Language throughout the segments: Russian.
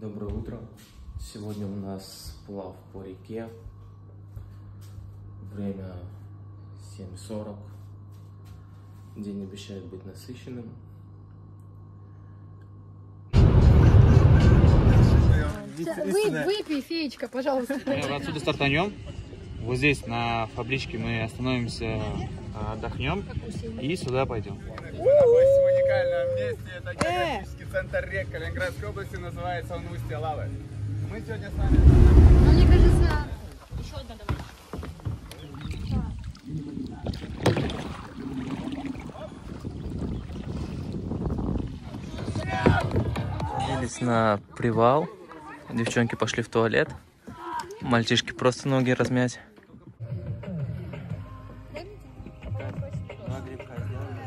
Доброе утро. Сегодня у нас плав по реке. Время 7.40. День обещает быть насыщенным. Вы, выпей, феечка, пожалуйста. Мы отсюда стартанем. Вот здесь на фабричке мы остановимся, а, отдохнем и сюда пойдем. находимся в уникальном месте. Это центр рек Калининградской области. Называется он Устье Лавы. Мы сегодня с вами... Но мне кажется, Остановились на привал. Девчонки пошли в туалет. Мальчишки просто ноги размять.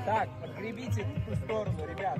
Так, подгребите в ту сторону, ребят.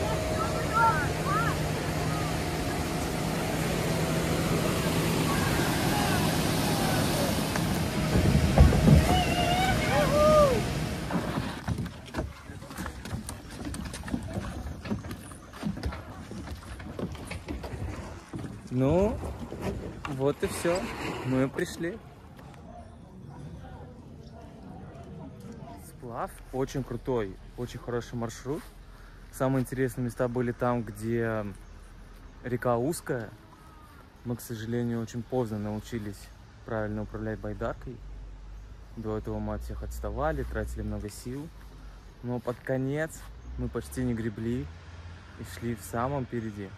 Ну, вот и все. Мы пришли. Сплав очень крутой, очень хороший маршрут. Самые интересные места были там, где река узкая. Мы, к сожалению, очень поздно научились правильно управлять байдаркой. До этого мы от всех отставали, тратили много сил. Но под конец мы почти не гребли и шли в самом впереди.